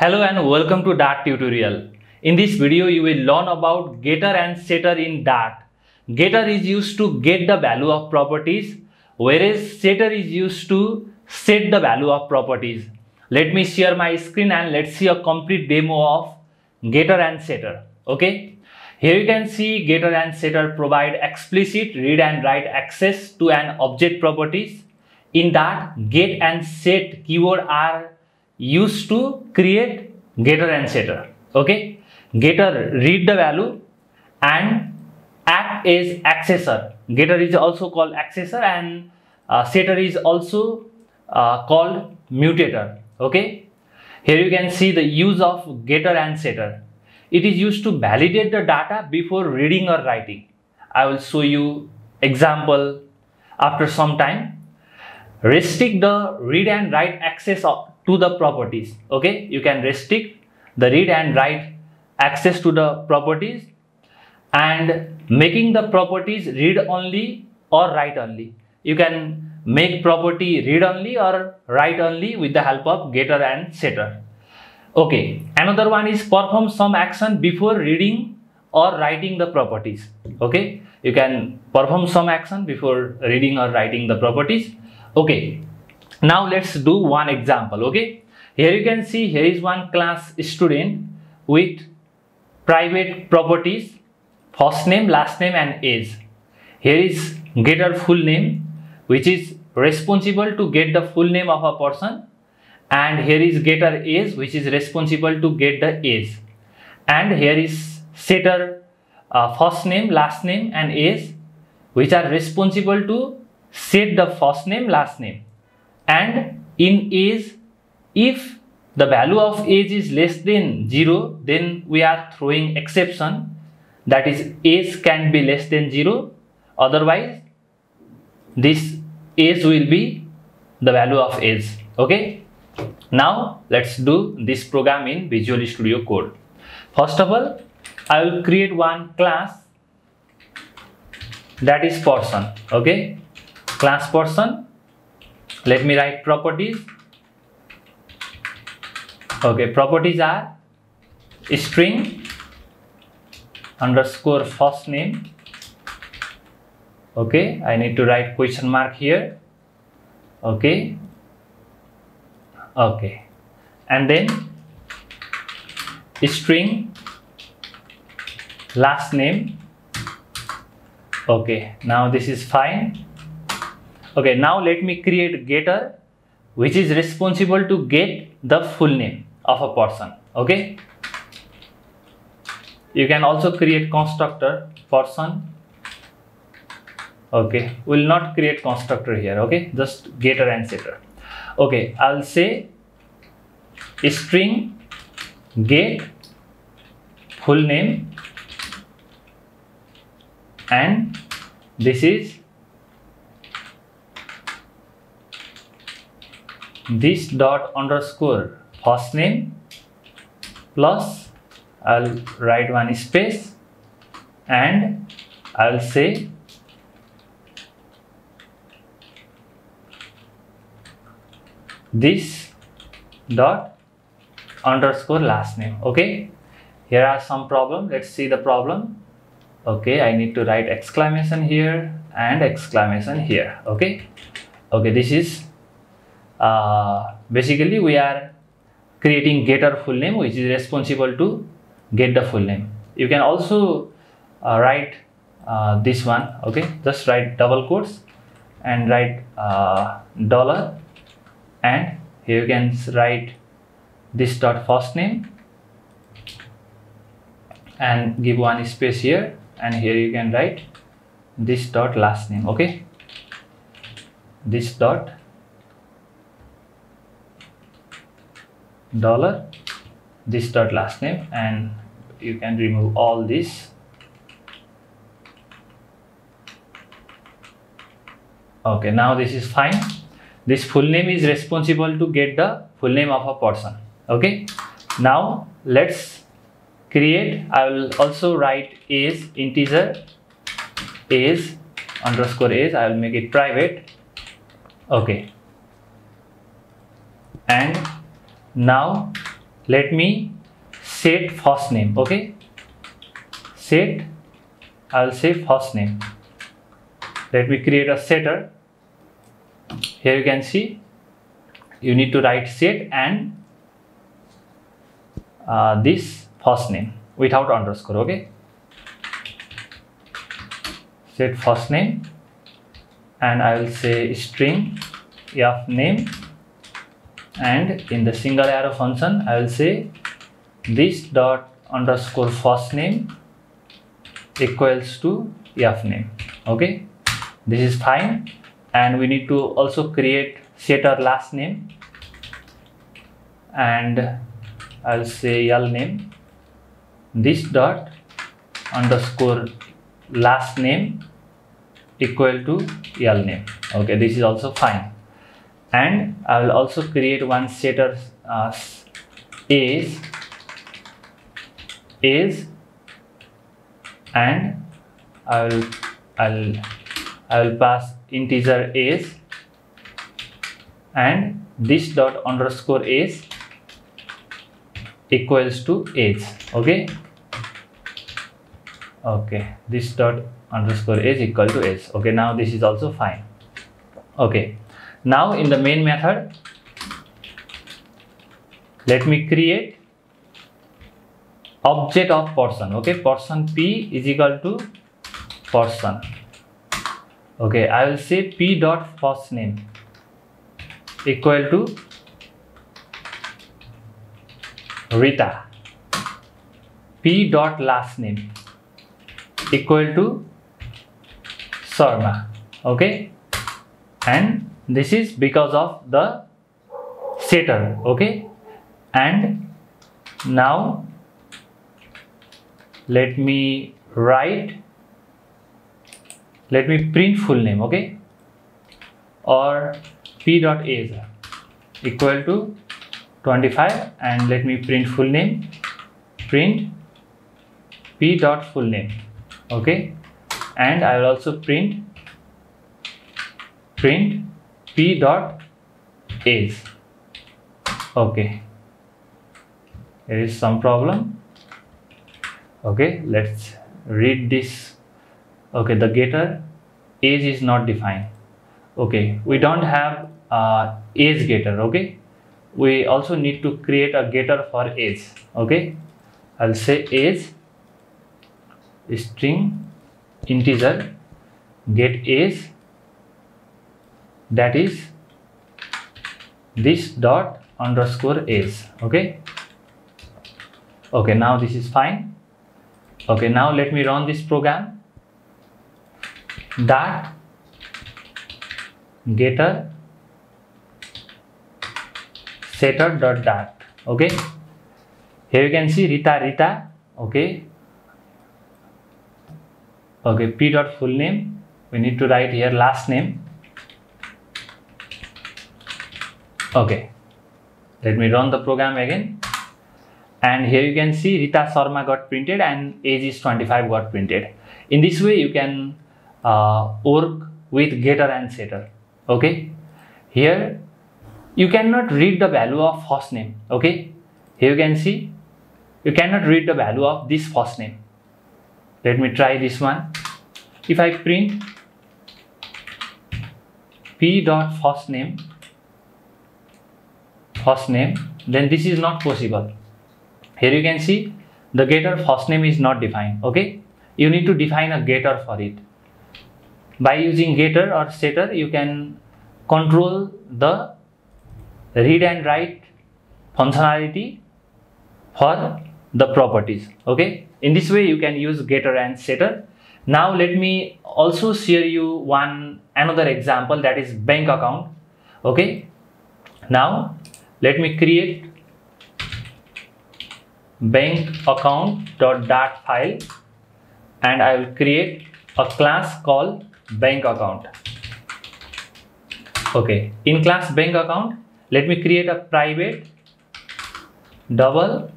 Hello and welcome to Dart tutorial. In this video you will learn about getter and setter in Dart. Getter is used to get the value of properties whereas setter is used to set the value of properties. Let me share my screen and let's see a complete demo of getter and setter. Okay. Here you can see getter and setter provide explicit read and write access to an object properties. In that get and set keyword are used to create getter and setter. Okay. Getter read the value and act as accessor. Getter is also called accessor and uh, setter is also uh, called mutator. Okay. Here you can see the use of getter and setter it is used to validate the data before reading or writing. I will show you example after some time. Restrict the read and write access to the properties. Okay, you can restrict the read and write access to the properties and making the properties read only or write only. You can make property read only or write only with the help of getter and setter. Okay, another one is perform some action before reading or writing the properties. Okay, you can perform some action before reading or writing the properties. Okay, now let's do one example. Okay, here you can see here is one class student with private properties first name, last name, and age. Here is getter full name which is responsible to get the full name of a person and here is getter age which is responsible to get the age and here is setter uh, first name last name and age which are responsible to set the first name last name and in age if the value of age is less than 0 then we are throwing exception that is age can be less than 0 otherwise this age will be the value of age okay now let's do this program in Visual Studio Code. First of all, I will create one class that is person. Okay, class person. Let me write properties. Okay, properties are string underscore first name. Okay, I need to write question mark here. Okay, okay and then string last name okay now this is fine okay now let me create getter which is responsible to get the full name of a person okay? You can also create constructor person okay? Will not create constructor here okay? Just getter and setter. Okay i'll say string get full name and this is this dot underscore first name plus I'll write one space and I'll say this dot underscore last name okay? Here are some problem. Let's see the problem. Okay i need to write exclamation here and exclamation here okay? Okay this is uh, basically we are creating getter full name which is responsible to get the full name. You can also uh, write uh, this one okay? Just write double quotes and write uh, dollar and here you can write this dot first name and give one space here and here you can write this dot last name okay? This dot dollar this dot last name and you can remove all this. Okay now this is fine. This full name is responsible to get the full name of a person. Okay now let's create i will also write is integer is underscore is i will make it private. Okay. And now let me set first name okay? Set I'll say first name. Let me create a setter. Here you can see you need to write set and uh, this first name without underscore okay? Set first name and I will say string f name and in the single arrow function I will say this dot underscore first name equals to f name. Okay? This is fine. And we need to also create setter last name. And I'll say l name. This dot underscore last name equal to l name. Okay? This is also fine and I will also create one setter uh, is is and I will I'll I will pass integer is and this dot underscore is equals to age okay? Okay this dot underscore is equal to age okay? Now this is also fine okay now in the main method let me create object of person. Okay person p is equal to person. Okay i will say p dot first name equal to rita. P dot last name equal to Sharma. Okay and this is because of the setter okay? And now let me write let me print full name okay? Or p dot age equal to 25 and let me print full name. Print p dot full name okay? And I will also print print dot age okay. There is some problem. Okay let's read this. Okay the getter age is not defined. Okay we don't have uh, age getter okay? We also need to create a getter for age okay? I'll say age string integer get age that is this dot underscore is okay? Okay now this is fine. Okay now let me run this program. That getter setter dot dart okay? Here you can see rita rita okay? Okay p dot full name. We need to write here last name okay let me run the program again and here you can see Rita Sharma got printed and age is 25 got printed. In this way you can uh, work with getter and setter. Okay. Here you cannot read the value of first name. Okay. Here you can see you cannot read the value of this first name. Let me try this one. If I print p dot first name first name then this is not possible. Here you can see the getter first name is not defined okay? You need to define a getter for it. By using getter or setter you can control the read and write functionality for the properties okay? In this way you can use getter and setter. Now let me also share you one another example that is bank account okay? Now let me create bank account dot dart file and I will create a class called bank account okay in class bank account let me create a private double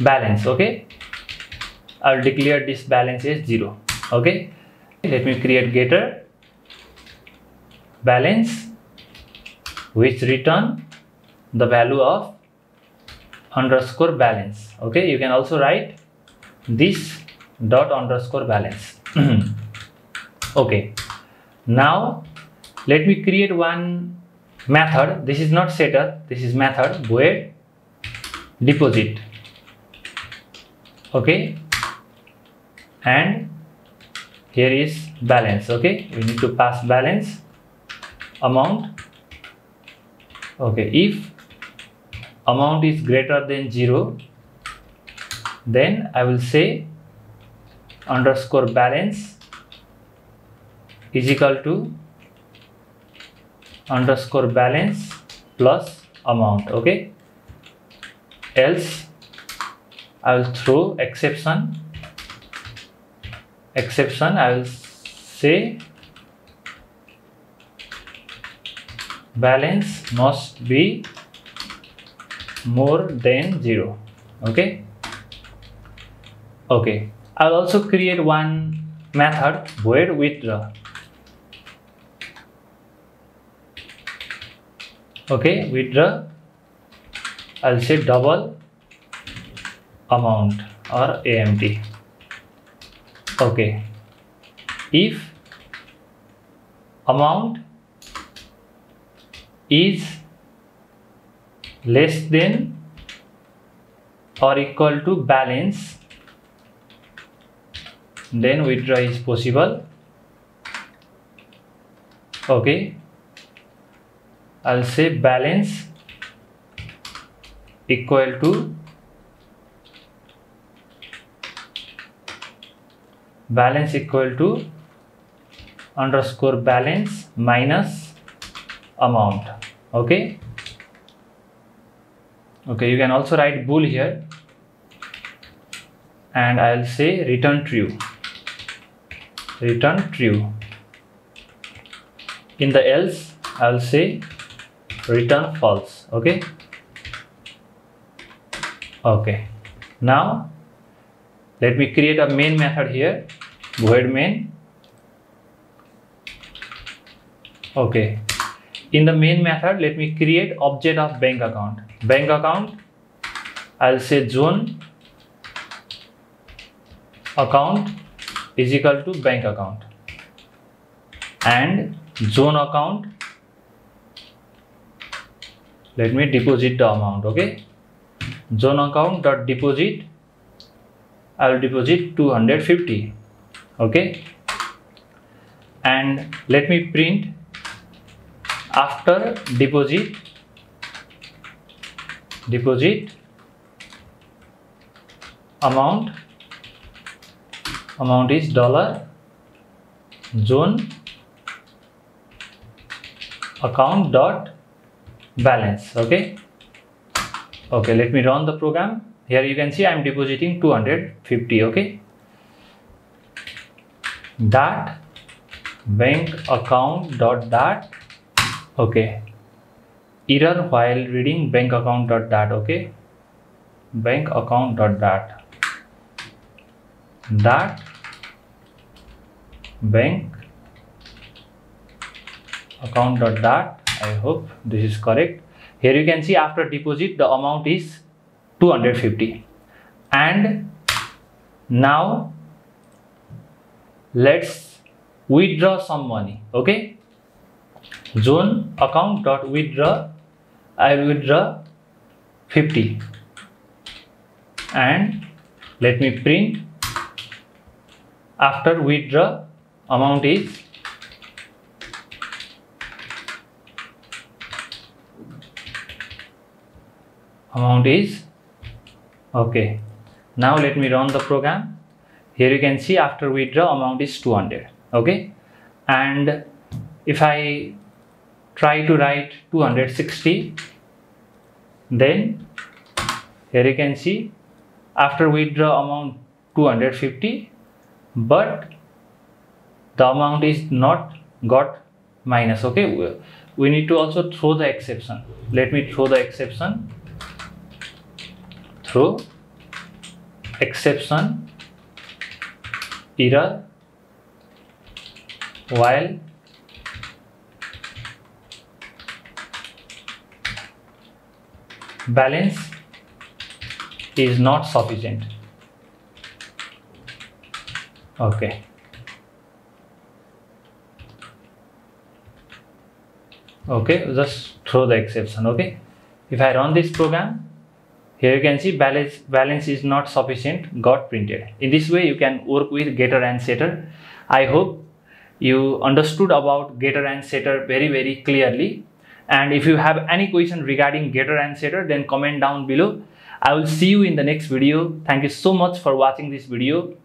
balance okay? I'll declare this balance as zero okay? Let me create getter balance which return the value of underscore balance. Okay you can also write this dot underscore balance. Okay now let me create one method. This is not setter this is method where deposit. Okay and here is balance. Okay we need to pass balance amount. Okay if amount is greater than 0 then I will say underscore balance is equal to underscore balance plus amount okay? Else I will throw exception. Exception I will say balance must be more than 0 okay? Okay I'll also create one method where withdraw okay withdraw I'll say double amount or AMT okay if amount is less than or equal to balance then withdraw is possible. Okay. I'll say balance equal to balance equal to underscore balance minus amount. Okay okay you can also write bool here. And I'll say return true. Return true. In the else I'll say return false. Okay? Okay. Now let me create a main method here. Void main. Okay in the main method let me create object of bank account. Bank account I'll say zone account is equal to bank account. And zone account let me deposit the amount okay? Zone account dot deposit I will deposit 250 okay? And let me print after deposit deposit amount amount is dollar zone account dot balance okay? Okay let me run the program. Here you can see i am depositing 250 okay? That bank account dot dart okay. Error while reading bank account dot dart okay? Bank account dot. That that bank account dot dart i hope this is correct. Here you can see after deposit the amount is 250 and now let's withdraw some money okay zone account dot withdraw i withdraw 50 and let me print. After withdraw amount is amount is okay. Now let me run the program. Here you can see after withdraw amount is 200 okay? And if I try to write 260 then here you can see after withdraw amount 250 but the amount is not got minus. Okay we need to also throw the exception. Let me throw the exception. Throw exception error while balance is not sufficient. Okay. Okay just throw the exception okay? If i run this program here you can see balance balance is not sufficient got printed. In this way you can work with getter and setter. I hope you understood about getter and setter very very clearly and if you have any question regarding getter and setter then comment down below. I will see you in the next video. Thank you so much for watching this video